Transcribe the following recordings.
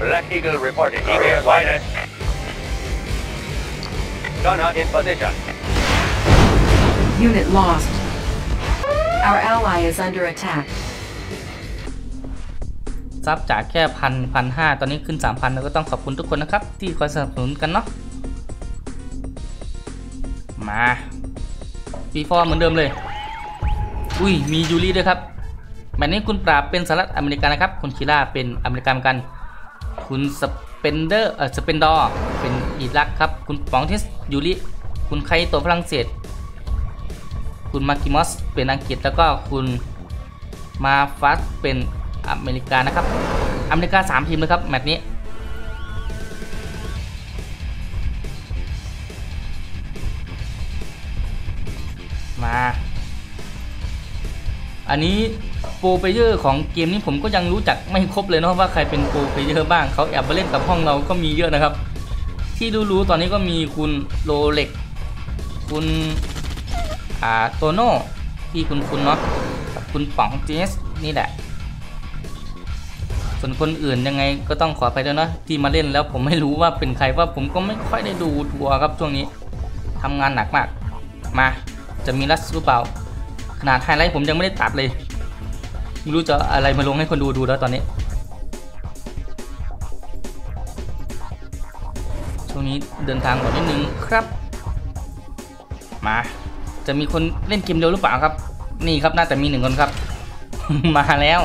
Black Eagle reported. EBS Widen. Gunner in position. Unit lost. Our ally is under attack. ซับจากแค่พันพันห้าตอนนี้ขึ้นสามพันแล้วก็ต้องขอบคุณทุกคนนะครับ ที่คอยสนับสนุนกันเนาะมาปีฟอร์เหมือนเดิมเลย อุ้ยมียูริด้วยครับแบบนี้คุณปราบเป็นสหรัฐอเมริกานะครับ คุณคิร่าเป็นอเมริกันเหมือนกัน คุณสเปนเดอร์เออสเปนดอร์เป็นอิรักครับ คุณปองเทสยูริ คุณไคโตฝรั่งเศส คุณมากิมอสเป็นอังกฤษ แล้วก็คุณมาฟัสเป็นอเมริกานะครับ อเมริกา 3 ทีมเลยครับ แมตช์นี้มา อันนี้ pro player ของเกมนี้ผมก็ยังรู้จักไม่ครบเลยเนาะว่าใครเป็น pro player บ้างเขาแอบมาเล่นกับห้องเราก็มีเยอะนะครับ ที่รู้ๆตอนนี้ก็มีคุณโรเล็ก คุณอ่าโตโน่ที่คุณคุณเนาะกับคุณป๋องเจสนี่แหละ ส่วนคนอื่นยังไงก็ต้องขอไปด้วยนะที่มาเล่นแล้วผมไม่รู้ว่าเป็นใครว่าผมก็ไม่ค่อยได้ดูทัวร์ครับช่วงนี้ทำงานหนักมาก มาจะมีรัสหรือเปล่า ขนาดไฮไลท์ผมยังไม่ได้ตัดเลยไม่รู้จะอะไรมาลงให้คนดูดูแล้วตอนนี้ ช่วงนี้เดินทางก่อนนิดนึงครับ มา จะมีคนเล่นเกมเร็วหรือเปล่าครับ นี่ครับน่าจะมีหนึ่งคนครับ มาแล้ว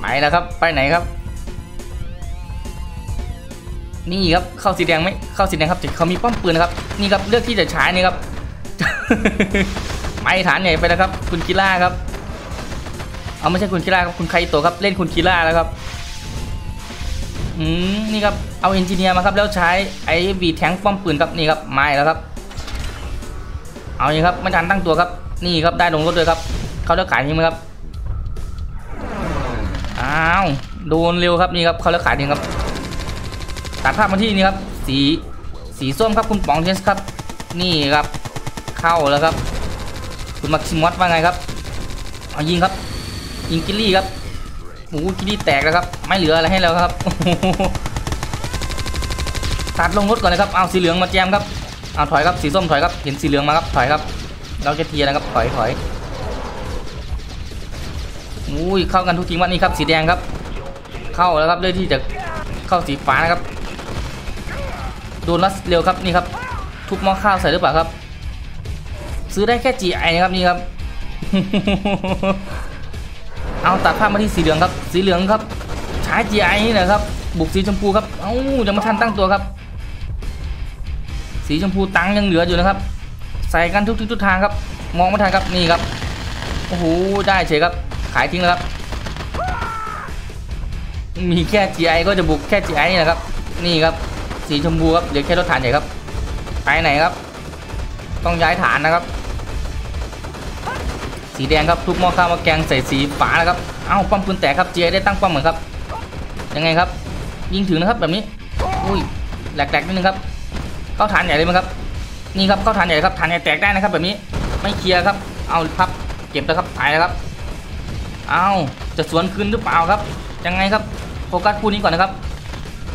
ไปแล้วครับ ไปไหนครับ นี่ครับเข้าสีแดงไหมเข้าสีแดงครับแต่เขามีป้อมปืนนะครับ นี่ครับเลือกที่จะใช้นี่ครับ ไปฐานใหญ่ไปแล้วครับ คุณกีฬาครับ เอาไม่ใช่คุณกีฬาครับคุณไคโตะครับเล่นคุณกีฬาแล้วครับอืมนี่ครับเอาเอนจิเนียร์มาครับแล้วใช้ไอ้บีแทงป้อมปืนครับนี่ครับไม่แล้วครับ เอาอย่างนี้ครับไม่ทันตั้งตัวครับ นี่ครับได้ลงรถด้วยครับเขาเลือกขายทิ้งไหมครับอ้าวโดนเร็วครับนี่ครับเขาเลือกขายทิ้งครับตัดภาพมาที่นี่ครับสีสีส้มครับคุณป๋องเทสครับ นี่ครับ เข้าแล้วครับ คุณมักซิมอสว่าไงครับเอายิงครับ ยิงกิลลี่ครับโอ้โหกิลลี่แตกแล้วครับ ไม่เหลืออะไรให้แล้วครับตัดลงรถก่อนเลยครับ เอาสีเหลืองมาแจมครับ เอาถอยครับ สีส้มถอยครับ เห็นสีเหลืองมาครับ ถอยครับ เราจะเทียนะครับ ถอยถอยอุ้ยเข้ากันทุกทีมวันนี้ครับ สีแดงครับ เข้าแล้วครับเลือกที่จะเข้าสีฟ้านะครับ โดนรัสเร็วครับนี่ครับ ทุบมอข้าวใส่หรือเปล่าครับ ซื้อได้แค่ GI นะครับนี่ครับ เอาตัดภาพมาที่สีเหลืองครับ สีเหลืองครับใช้ GI นี่แหละครับ บุกสีชมพูครับ เอ้ายังไม่ทันตั้งตัวครับ สีชมพูตังยังเหลืออยู่นะครับ ใส่กันทุกทิศทุกทางครับ มองไม่ทันครับนี่ครับ โอ้โหได้เฉยครับ ขายทิ้งแล้วครับ มีแค่ GI ก็จะบุกแค่ GI นี่แหละครับ นี่ครับ สีชมพูครับเหลือแค่รถฐานใหญ่ครับไปไหนครับ ต้องย้ายฐานนะครับ สีแดงครับทุบหม้อข้าวมาแกงใส่สีฝาแล้วครับเอ้าป้อมปืนแตกครับ GI ได้ตั้งป้อมเหมือนครับยังไงครับยิงถึงนะครับแบบนี้อุ้ยแหลกๆนิดนึงครับเข้าฐานใหญ่เลยมั้งครับนี่ครับเข้าฐานใหญ่ครับฐานใหญ่แตกได้นะครับ แบบนี้ไม่เคลียร์ครับ เอาพับเก็บแล้วครับตายแล้วครับเอาจะสวนคืนหรือเปล่าครับยังไงครับโฟกัสคู่นี้ก่อนนะครับ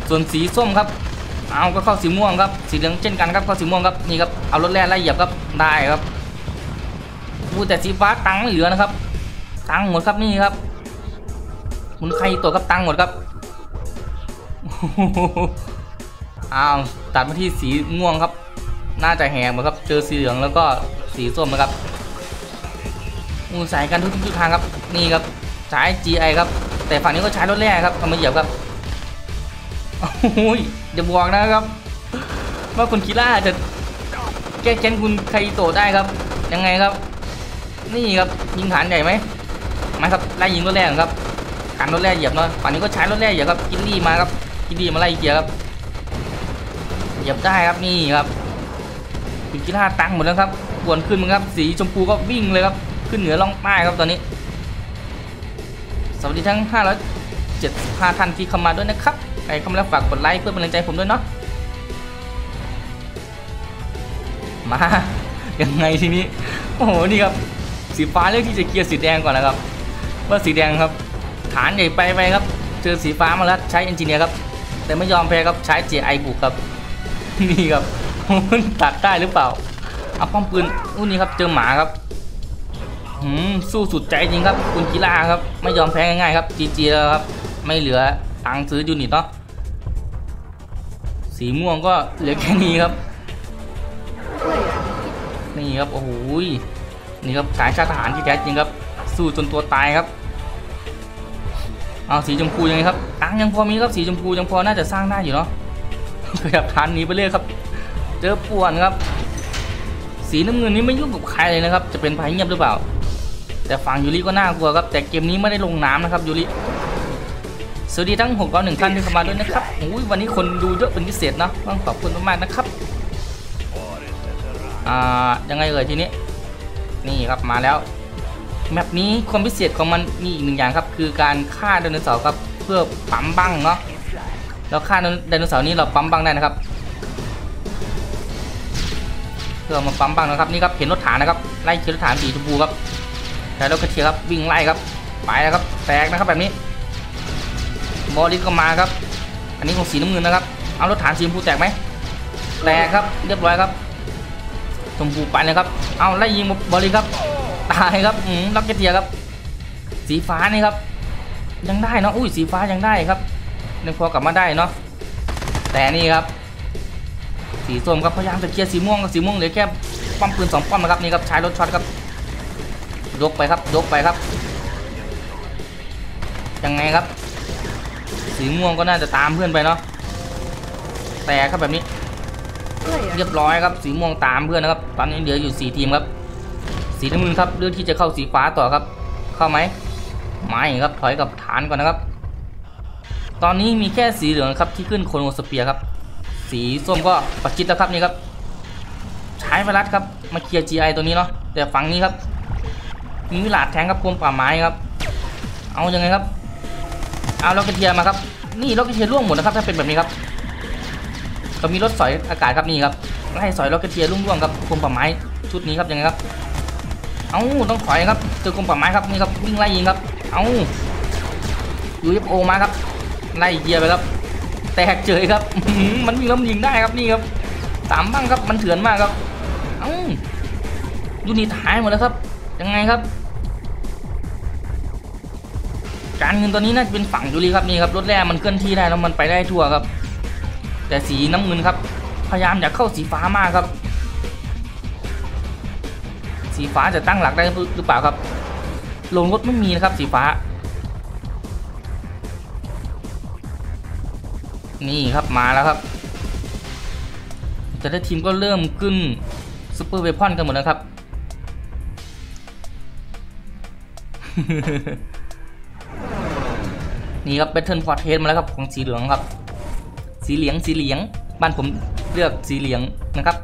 ส่วนสีส้มครับ เอาก็เข้าสีม่วงครับ สีเหลืองเช่นกันครับเข้าสีม่วงครับนี่ครับเอารถแร่ไล่เหยียบครับได้ครับ อู้แต่สีฟ้าตังไม่เหลือนะครับ ตังหมดครับนี่ครับคุณใครตัวครับตังหมดครับอ้าวตัดมาที่สีม่วงครับ น่าจะแหงหมือนครับ เจอสีเหลืองแล้วก็สีส้มนะครับอูใส่กันทุกทิศทางครับนี่ครับใช้ GI ครับ แต่ฝั่งนี้ก็ใช้รถแร่ครับทำมาเหยียบครับโอ้ยอย่าบอกนะครับ ว่าคุณคิล่าจะแก้แค้นคุณไคโตได้ครับ ยังไงครับ นี่ครับยิงฐานใหญ่ไหมไม่ครับไล่ยิงรถแร่ครับกันรถแร่เหยียบเนาะฝั่งนี้ก็ใช้รถแร่เหยียบครับกินลี่มาครับกินลี่มาไล่เกียร์ครับเหยียบได้ครับนี่ครับคุณกีฬาตังหมดแล้วครับกวนขึ้นมั้งครับ สีชมพูก็วิ่งเลยครับ ขึ้นเหนือล่องใต้ครับตอนนี้ สวัสดีทั้ง 575ท่านที่เข้ามาด้วยนะครับ ใครเข้ามาแล้วฝากกดไลค์เพื่อเป็นกำลังใจผมด้วยเนาะ มา ยังไงทีนี้ โอ้โห นี่ครับ สีฟ้าเลือกที่จะเคลียร์สีแดงก่อนนะครับว่าสีแดงครับ ฐานใหญ่ไปไปครับเจอสีฟ้ามาแล้วใช้ engineer ครับ แต่ไม่ยอมแพ้ครับใช้ GI บุกครับ นี่ครับตัดได้หรือเปล่า เอาป้อมปืนอู้นี่ครับเจอหมาครับหืมสู้สุดใจจริงครับคุณคิร่าครับ ไม่ยอมแพ้ง่ายๆครับ GG แล้วครับ ไม่เหลือตังค์ซื้อ unit เนาะสีม่วงก็เหลือแค่นี้ครับ นี่ครับ โอ้โหย นี่ครับสายชาติทหารที่แท้จริงครับ สู้จนตัวตายครับ เอาสีชมพูยังไงครับตังยังพอมีครับสีชมพูยังพอน่าจะสร้างได้อยู่เนาะขยับทานหนี้ไปเรื่อยครับ เจอป่วนครับ สีน้ำเงินนี้ไม่ยุ่งกับใครเลยนะครับ จะเป็นภัยเงียบหรือเปล่า แต่ฝั่งยูริก็น่ากลัวครับ แต่เกมนี้ไม่ได้ลงน้ำนะครับยูริสวัสดีทั้ง6 9 1ท่านที่เข้ามาด้วยนะครับอุ้ยวันนี้คนดูเยอะเป็นพิเศษเนาะต้องขอบคุณมากๆนะครับ อ่ายังไงเอ่ยทีนี้ นี่ครับมาแล้วแมปนี้ความพิเศษของมันมีอีกหนึ่งอย่างครับ คือการฆ่าไดโนเสาร์ครับเพื่อปั๊มบังเนาะแล้วฆ่าไดโนเสาร์นี้เราปั๊มบังได้นะครับเพื่อมาปั๊มบังนะครับนี่ครับเห็นรถถังนะครับไล่เคียรถถังสีชมพูครับแต่ Rocketeer ครับวิ่งไล่ครับไปแล้วครับแตกนะครับแบบนี้ Boris ก็มาครับ อันนี้ของสีน้ำเงินนะครับ เอารถถังสีชมพูแตกไหมแตกครับ เรียบร้อยครับ ชมพูไปเลยครับ เอาไล่ยิง Boris ครับ ตายครับอืม Rocketeer ครับ สีฟ้านี่ครับ ยังได้เนาะ อุ้ย สีฟ้ายังได้ครับยังพอกลับมาได้เนาะ แต่นี่ครับ สีส้มครับพยายามจะเคลียร์สีม่วงสีม่วงเหลือแค่ป้อมปืนสองป้อมนะครับนี่ครับใช้รถช็อตครับ ยกไปครับ ยกไปครับ ยังไงครับ สีม่วงก็น่าจะตามเพื่อนไปเนาะ แต่ครับแบบนี้ เรียบร้อยครับสีม่วงตามเพื่อนนะครับ ตอนนี้เหลืออยู่4ทีมครับ สีน้ำเงินครับเลือกที่จะเข้าสีฟ้าต่อครับ เข้าไหมไม่ครับถอยกับฐานก่อนนะครับ ตอนนี้มีแค่สีเหลืองครับที่ขึ้นโคโนสเปียครับ สีส้มก็ประชิดแล้วครับนี่ครับใช้ไวรัสครับมาเคลียร์ GI ตัวนี้เนาะแต่ฝั่งนี้ครับ มีวิลาดแทงครับกรมป่าไม้ครับ เอายังไงครับ เอา Rocketeer มาครับ นี่ Rocketeer ร่วงหมดนะครับถ้าเป็นแบบนี้ครับ ก็มีรถสอยอากาศครับนี่ครับไล่สอย Rocketeer ร่วงครับกรมป่าไม้ชุดนี้ครับยังไงครับ เอาต้องถอยครับเจอกรมป่าไม้ครับนี่ครับวิ่งไล่ยิงครับ เอายูเอฟโอมาครับไล่เกียร์ไปครับ แตกเจยครับมันมีล้มยิงได้ครับนี่ครับสามบ้างครับมันเถื่อนมากครับ เอายูนิตหายหมดแล้วครับ ยังไงครับการเงินตัวนี้น่าจะเป็นฝั่งยูริครับนี่ครับรถแร่มันเคลื่อนที่ได้แล้วมันไปได้ทั่วครับ แต่สีน้ำเงินครับ พยายามอยากเข้าสีฟ้ามากครับ สีฟ้าจะตั้งหลักได้หรือเปล่าครับลงรถไม่มีนะครับสีฟ้า นี่ครับมาแล้วครับ แต่ละทีมก็เริ่มขึ้น super weapon กันหมดแล้วครับ นี่ครับ Battle Fortress มาแล้วครับของสีเหลืองครับ สีเหลืองสีเหลืองบ้านผมเลือกสีเหลืองนะครับ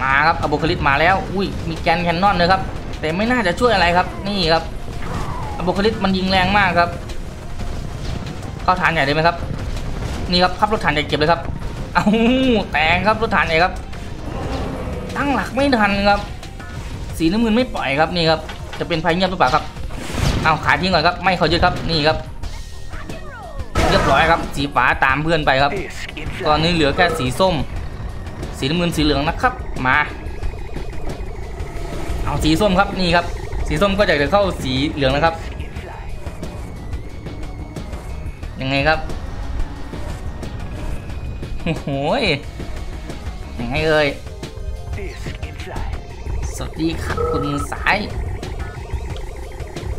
มาครับอโบคลิสมาแล้ว อุ้ยมีแกนแคนนอนเลยครับ แต่ไม่น่าจะช่วยอะไรครับ นี่ครับอโบคลิสมันยิงแรงมากครับเข้าฐานใหญ่ได้ไหมครับนี่ครับขับรถฐานใหญ่เก็บเลยครับเอาแตงครับรถฐานใหญ่ครับ ตั้งหลักไม่ทันครับ สีน้ำเงินไม่ปล่อยครับนี่ครับจะเป็นภัยเงียบหรือเปล่าครับเอาขายทิ้งก่อนครับ ไม่เขายึดครับนี่ครับ เรียบร้อยครับ สีฟ้าตามเพื่อนไปครับ ตอนนี้เหลือแค่สีส้ม สีน้ำเงินสีเหลืองนะครับ มา เอาสีส้มครับนี่ครับ สีส้มก็จะเดินเข้าสีเหลืองนะครับ ยังไงครับโอ้โหยยังไงเอ่ยสวัสดีครับคุณสาย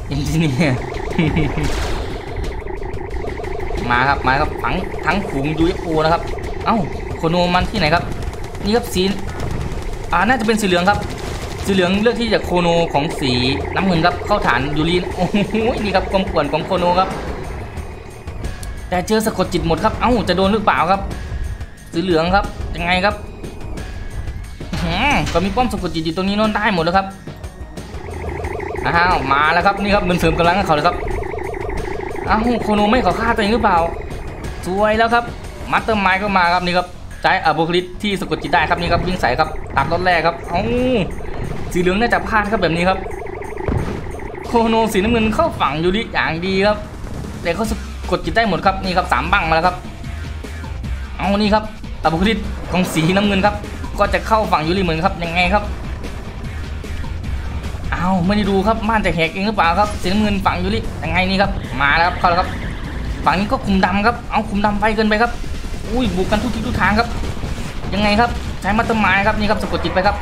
engineer มาครับมาครับทั้งทั้งฝูงยูเอฟโอนะครับ เอ้าโคโนมันที่ไหนครับ นี่ครับสีอ่าน่าจะเป็นสีเหลืองครับ สีเหลืองเลือกที่จะโคโนของสีน้ำเงินครับเข้าฐานยูริโอ้โหนี่ครับความป่วนของโคโนครับ แต่เจอสะกดจิตหมดครับเอ้าจะโดนหรือเปล่าครับ สีเหลืองครับยังไงครับก็มีป้อมสะกดจิตอยู่ตรงนี้น่นได้หมดแล้วครับอ้าวมาแล้วครับนี่ครับเงินเสริมกำลังให้เขาเลยครับ อ้าวโคโนไม่ขอฆ่าตัวเองหรือเปล่าสวยแล้วครับมัตเตอร์ไมค์ก็มาครับนี่ครับใช้อะโบคลิสที่สะกดจิตได้ครับนี่ครับวิ่งใส่ครับตัดรถแรกครับเอ้าสีเหลืองน่าจะพลาดครับแบบนี้ครับ โคโนสีน้ำเงินเข้าฝั่งยูริอย่างดีครับแต่เขาสะกดจิตได้หมดครับนี่ครับสามบังมาแล้วครับเอานี่ครับอาบุคลิตของสีน้ำเงินครับ ก็จะเข้าฝั่งยูริเหมือนครับยังไงครับเอาไม่ได้ดูครับม่านจะแหกเองหรือเปล่าครับสีน้ำเงินฝั่งยูริยังไงนี่ครับ มาแล้วครับเข้าแล้วครับฝั่งนี้ก็คุมดำครับเอาคุมดำไปเกินไปครับ อุ้ยบุกกันทุกทิศทุกทางครับ ยังไงครับใช้มัตตอร์ไม้ครับนี่ครับสะกดจิตไปครับ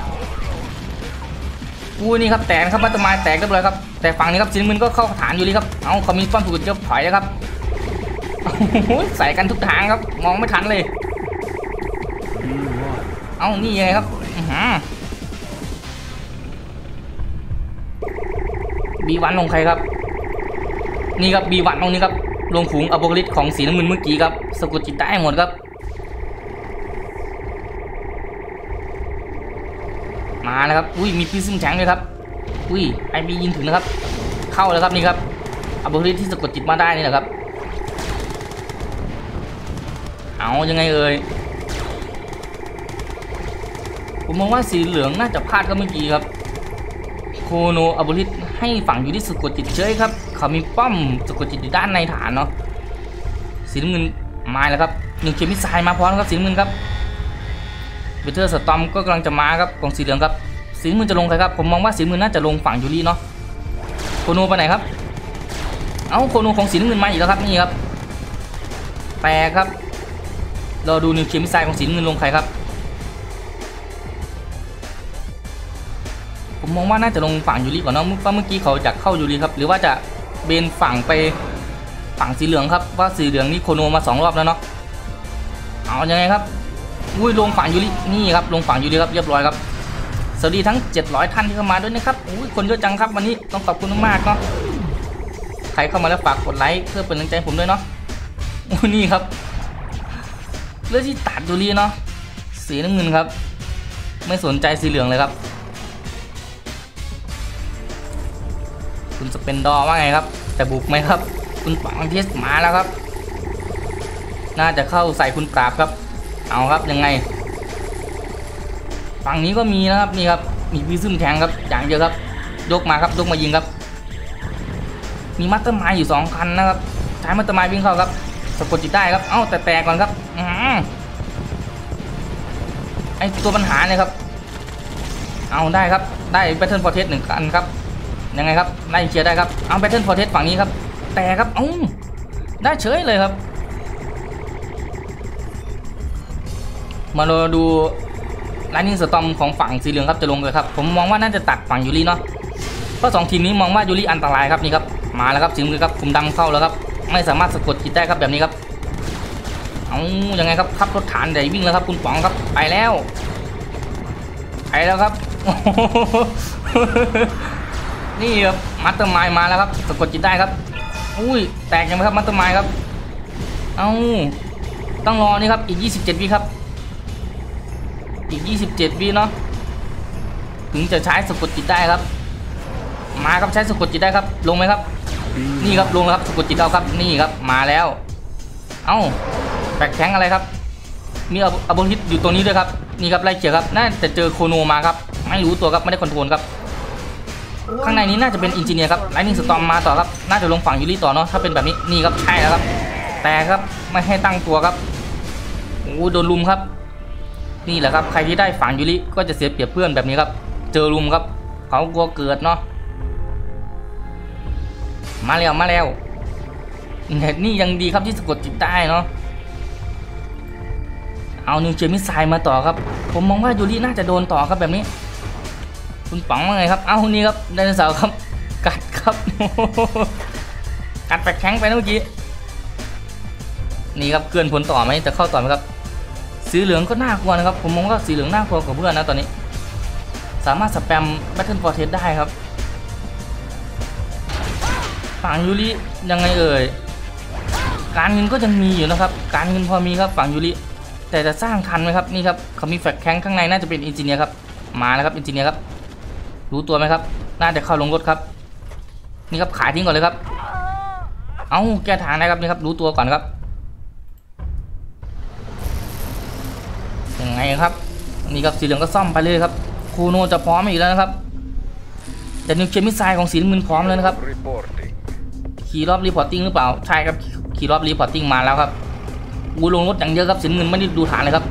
อุ้ยนี่ครับแตกครับมัตตอร์ไม้แตกเรียบร้อยครับแต่ฝั่งนี้ครับสีน้ำเงินก็เข้าฐานอยูริครับเอาเขามีป้อมถูกจะถอยแล้วครับใส่กันทุกทางครับ มองไม่ทันเลย เอานี่ไงครับบีวันลงใครครับ นี่ครับบีวันตรงนี้ครับลงขุงอโบลิสของสีน้ำเงินเมื่อกี้ครับสะกดจิตได้หมดครับ มาแล้วครับอุ้ยมีพิซึมแฉงเลยครับอุ้ยไอบียิงถึงนะครับ เข้าแล้วครับนี่ครับอโบลิสที่สะกดจิตมาได้นี่แหละครับ เอายังไงเอ่ยผมมองว่าสีเหลืองน่าจะพลาดก็เมื่อกี้ครับ โคโนอาบุริสให้ฝั่งอยู่ที่สะกดจิตเฉยครับ เขามีป้อมสะกดจิตอยู่ด้านในฐานเนาะสีน้ำเงินมาแล้วครับหนึ่งเข็มมิสไซล์มาพร้อมครับสีน้ำเงินครับเบเทอร์สตอมก็กำลังจะมาครับของสีเหลืองครับสีน้ำเงินจะลงใครครับผมมองว่าสีน้ำเงินน่าจะลงฝั่งยูริเนาะโคโนไปไหนครับเอาโคโนของสีน้ำเงินมาอีกแล้วครับนี่ครับแปลครับเราดู nuclear missile ของสีน้ำเงินลงใครครับผมมองว่าน่าจะลงฝั่งยูริก่อนเนาะเพราะเมื่อกี้เขาจะเข้ายูริครับหรือว่าจะ เบนฝั่งไปฝั่งสีเหลืองครับว่าสีเหลืองนี่โคโนมาสองรอบแล้วเนาะเอายังไงครับอุ้ยลงฝั่งยูรินี่ครับลงฝั่งยูริครับเรียบร้อยครับสวัสดีทั้ง 700 ท่านที่เข้ามาด้วยนะครับอุ้ยคนเยอะจังครับวันนี้ต้องขอบคุณมากๆเนาะใครเข้ามาแล้วฝากกดไลค์เพื่อเป็นกำลังใจผมด้วยเนาะอุ้ยนี่ครับเลือกที่ตัดดูรีเนาะสีน้ำเงินครับ ไม่สนใจสีเหลืองเลยครับ คุณสเปนดอร์ว่าไงครับจะบุกไหมครับ คุณปังเทสมาแล้วครับ น่าจะเข้าใส่คุณปราบครับ เอาครับยังไง ฝั่งนี้ก็มีนะครับนี่ครับ มี Prism Tank ครับ อย่างเดียวครับ ยกมาครับยกมายิงครับ มี Master Mind อยู่สองคันนะครับใช้ Master Mind วิ่งเข้าครับสะกดจิตได้ครับ เอ้าแต่แตกก่อนครับไอตัวปัญหาเนี่ยครับ เอาได้ครับ ได้ Battle Fortress หนึ่งคันครับ ยังไงครับได้เคลียร์ได้ครับเอา Battle Fortress ฝั่งนี้ครับ แตกครับเอ้าได้เฉยเลยครับ มาดู Lightning Storm ของฝั่งสีเหลืองครับจะลงเลยครับ ผมมองว่าน่าจะตัดฝั่งยูริเนาะเพราะสองทีมนี้มองว่ายูริอันตรายครับนี่ครับมาแล้วครับสีมือครับคลุมดำเข้าแล้วครับ ไม่สามารถสะกดจิตได้ครับแบบนี้ครับเอายังไงครับขับรถฐานใหญ่วิ่งแล้วครับ คุณป๋องครับไปแล้วไปแล้วครับ นี่ครับมัตเตอร์ไมล์มาแล้วครับสะกดจิตได้ครับ อุ้ยแตกยังไหมครับมัตเตอร์ไมล์ครับ เอาต้องรอนี่ครับอีก 27วิครับ อีก 27วิเนาะถึงจะใช้สะกดจิตได้ครับ มาครับใช้สะกดจิตได้ครับ ลงไหมครับ นี่ครับลงแล้วครับสะกดจิตเอาครับนี่ครับมาแล้ว เอ้าแบกแข้งอะไรครับ มีอับบฮิตอยู่ตรงนี้ด้วยครับนี่ครับไล่เขียครับน่าจะเจอโคโนมาครับไม่รู้ตัวครับไม่ได้คอนโทรลครับ ข้างในนี้น่าจะเป็นอินจิเนียร์ครับไลนิ่งสตอมมาต่อครับ น่าจะลงฝั่งยูริต่อเนาะถ้าเป็นแบบนี้นี่ครับใช่แล้วครับ แต่ครับไม่ให้ตั้งตัวครับโอ้โดนลุมครับ นี่แหละครับใครที่ได้ฝั่งยูริก็จะเสียเปรียบเพื่อนแบบนี้ครับ เจอลุมครับเขากลัวเกิดเนาะมาแล้วมาแล้วแต่นี่ยังดีครับที่สะกดจิตได้เนาะเอานิวเจมิสไซมาต่อครับ ผมมองว่ายูริน่าจะโดนต่อครับแบบนี้ คุณป๋องว่าไงครับ เอานี่ครับไดโนเสาร์ครับ กัดครับ กัดแปลกแข็งไปนะเมื่อกี้ นี่ครับเกินผลต่อไหมจะเข้าต่อไหมครับ สีเหลืองก็น่ากลัวนะครับ ผมมองว่าสีเหลืองน่ากลัวกว่าเพื่อนนะตอนนี้ สามารถสแปม Battle for t e s t ได้ครับ ฝั่งยูริยังไงเอ่ย การเงินก็ยังมีอยู่นะครับ การเงินพอมีครับฝั่งยูริ แต่จะสร้างทันไหมครับ นี่ครับเขามีแฟกแข้งข้างในน่าจะเป็นอินจิเนียร์ครับ มาแล้วครับอินจิเนียร์ครับ รู้ตัวไหมครับ น่าจะเข้าลงรถครับ นี่ครับขายทิ้งก่อนเลยครับ เอาแก้ทางนะครับนี่ครับ รู้ตัวก่อนครับยังไงครับ นี่ครับสีเหลืองก็ซ่อมไปเลยครับ คูโนจะพร้อมอีกแล้วนะครับ แต่ nuclear missile ของสีน้ำเงินพร้อมแล้วนะครับ Kirov reporting หรือเปล่า ใช่ครับ Kirov reporting มาแล้วครับอู้ลงรถอย่างเยอะครับสีน้ำเงินไม่ได้ดูฐานเลยครับ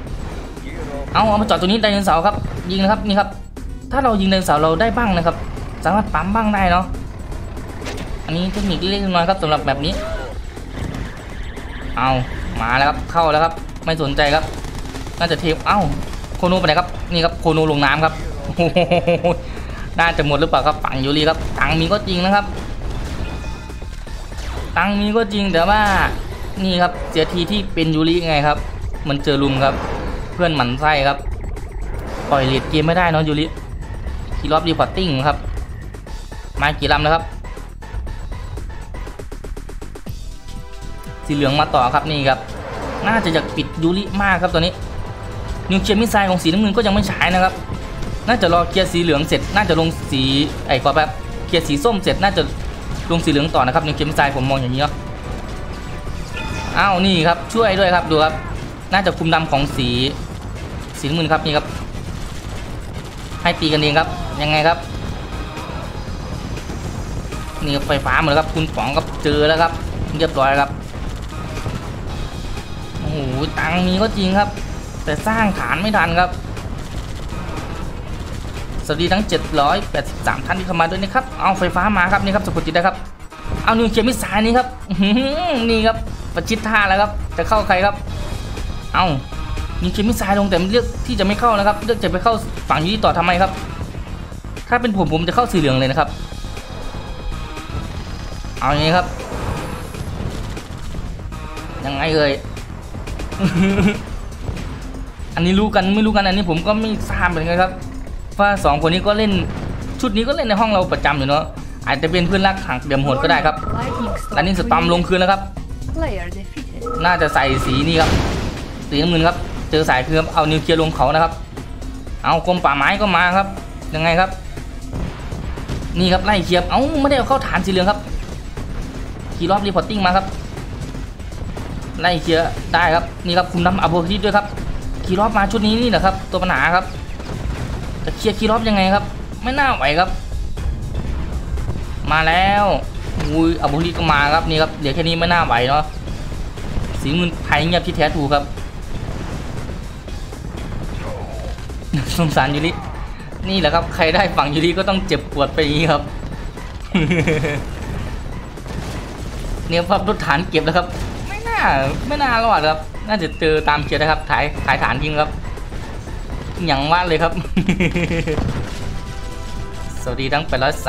เอาเอามาจอดตรงนี้ไดโนเสาร์ครับ ยิงนะครับนี่ครับ ถ้าเรายิงไดโนเสาร์เราได้บ้างนะครับ สามารถปั๊มบ้างได้เนาะอันนี้เทคนิคเล็กน้อยครับสำหรับแบบนี้ เอามาแล้วครับเข้าแล้วครับ ไม่สนใจครับ น่าจะเทปเอ้าโคโนไปไหนครับนี่ครับโคโนลงน้ำครับโอ้โหน่าจะหมดหรือเปล่าครับฝั่งยูริครับตังค์มีก็จริงนะครับ ตังค์มีก็จริงแต่ว่านี่ครับเสียทีที่เป็นยูริไงครับ มันเจอรุมครับ เพื่อนหมั่นไส้ครับ ปล่อย late game ไม่ได้เนอะยูริ Kirov reporting ครับ มากี่ลำแล้วครับ สีเหลืองมาต่อครับนี่ครับ น่าจะอยากปิดยูริมากครับตอนนี้ nuclear missile ของสีน้ำเงินก็ยังไม่ใช้นะครับ น่าจะรอเคลียร์สีเหลืองเสร็จ น่าจะลงสีไอ้ขอแบบเคลียร์สีส้มเสร็จ น่าจะลงสีเหลืองต่อนะครับ nuclear missile ผมมองอย่างนี้เนาะอ้าวนี่ครับช่วยด้วยครับดูครับ น่าจะคลุมดำของสีสีน้ำเงินครับนี่ครับให้ตีกันเองครับ ยังไงครับนี่ไฟฟ้าหมดแล้วครับคุณป๋องครับเจอแล้วครับ เรียบร้อยครับโอ้โหตังค์มีก็จริงครับ แต่สร้างฐานไม่ทันครับ สวัสดีทั้ง 783 ท่านที่เข้ามาด้วยนะครับเอาไฟฟ้ามาครับนี่ครับสะกดจิตได้ครับเอา nuclear missile นี่ครับนี่ครับประชิดท่าแล้วครับ จะเข้าใครครับ เอา nuclear missile ลงแต่เลือกที่จะไม่เข้านะครับ เลือกจะไปเข้าฝั่งยูนิต่อทำไมครับ ถ้าเป็นผมผมจะเข้าสีเหลืองเลยนะครับ เอาอย่างนี้ครับ ยังไงเอ่ยอันนี้รู้กันไม่รู้กันอันนี้ผมก็ไม่ทราบเหมือนกันครับว่าสองคนนี้ก็เล่นชุดนี้ก็เล่นในห้องเราประจำอยู่เนาะอาจจะเป็นเพื่อนรักหักเดี่ยมโหดก็ได้ครับ Lightning อันนี้สตอมลงคืนแล้วครับ Player defeated. น่าจะใส่สีนี่ครับ สีน้ำเงินครับ เจอสายคือเอานิวเคลียร์ลงเขานะครับ เอากรมป่าไม้ก็มาครับ ยังไงครับ นี่ครับไล่เคลียร์เอ้าไม่ได้เอาเข้าฐานสีเหลืองครับขี่รอบรีพอร์ตติ้งมาครับไล่เคลียร์ได้ครับนี่ครับคุมน้ำอัพโพธิด้วยครับขี่รอบมาชุดนี้นี่แหละครับ ตัวปัญหาครับจะเคลียร์ขี่รอบยังไงครับ ไม่น่าไหวครับ มาแล้วอุ้ยอัพโพธิดก็มาครับนี่ครับเหลือแค่นี้ไม่น่าไหวเนาะสีเงินไทยเงียบที่แท้ถูกครับสงสารยูริ นี่แหละครับใครได้ฝั่งยูริก็ต้องเจ็บปวดไปอย่างนี้ครับ เนี่ยพับรถฐานเก็บแล้วครับ ไม่น่าไม่น่ารอดครับ น่าจะเจอตามเกียร์นะครับถ่ายถ่ายฐานทิ้งครับอย่างว่าเลยครับ สวัสดีทั้ง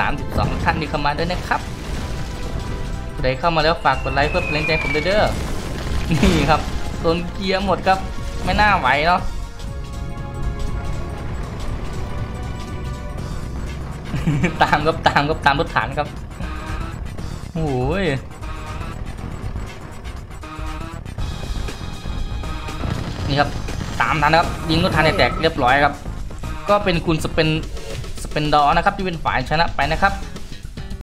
832 ท่านที่เข้ามาด้วยนะครับใครเข้ามาแล้วฝากกดไลค์เพื่อเป็นแรงใจผมด้วยเด้อนี่ครับโดนเกียร์หมดครับ ไม่น่าไหวเนาะ ตามครับตามครับตามรถฐานครับโอ้ยนี่ครับตามทันครับยิงรถทันในแตกเรียบร้อยครับ ก็เป็นคุณสเปนสเปนดอร์นะครับที่เป็นฝ่ายชนะไปนะครับ